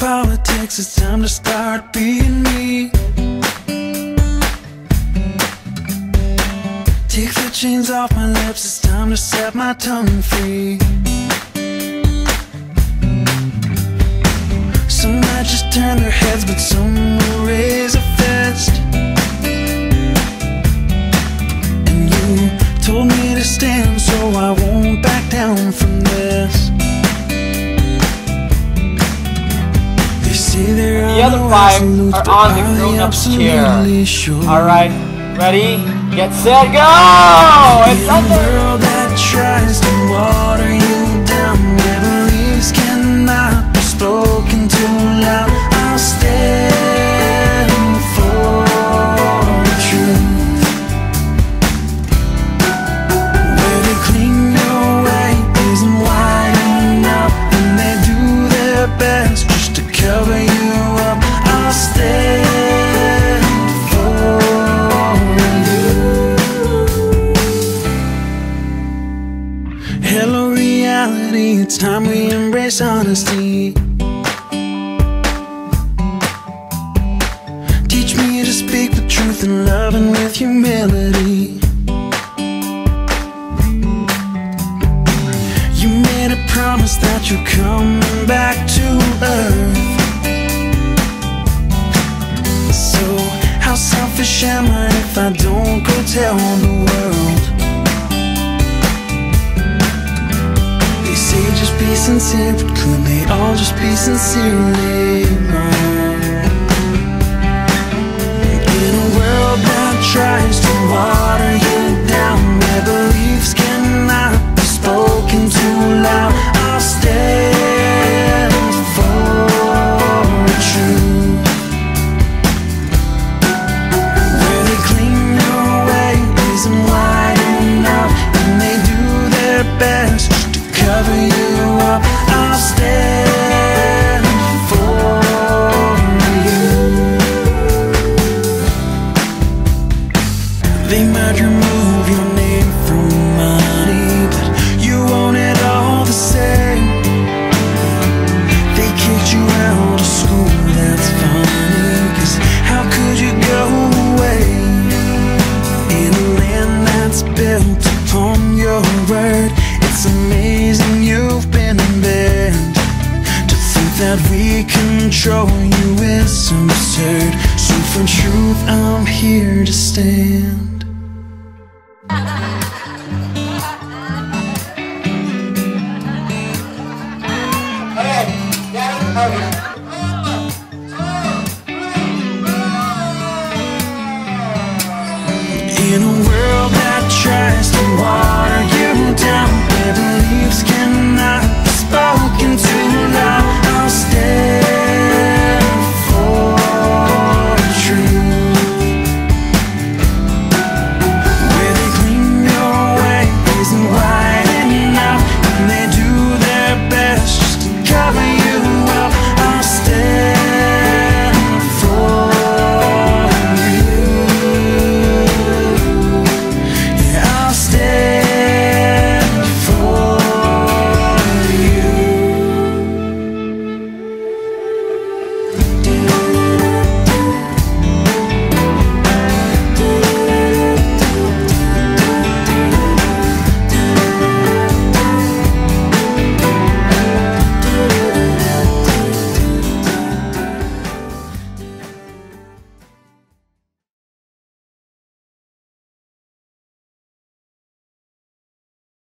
politics, it's time to start being me. Take the chains off my lips, it's time to set my tongue free. Some might just turn their heads, but some will raise a fist. And you told me to stand, so I won't back down from The other five are on the grown-up's chair. Alright, ready, get set, go! It's under! Time we embrace honesty. Teach me to speak the truth in love and with humility. You made a promise that you're coming sincere, but could they all just be sincerely wrong? In a world that tries to water you down, where beliefs cannot be spoken too loud, They might remove your name from money, but you want it all the same. They kicked you out of school, that's funny. Cause how could you go away in a land that's built upon your word? It's amazing you've been banned. To think that we control you is absurd. So for truth, I'm here to stand. Okay, get it, okay.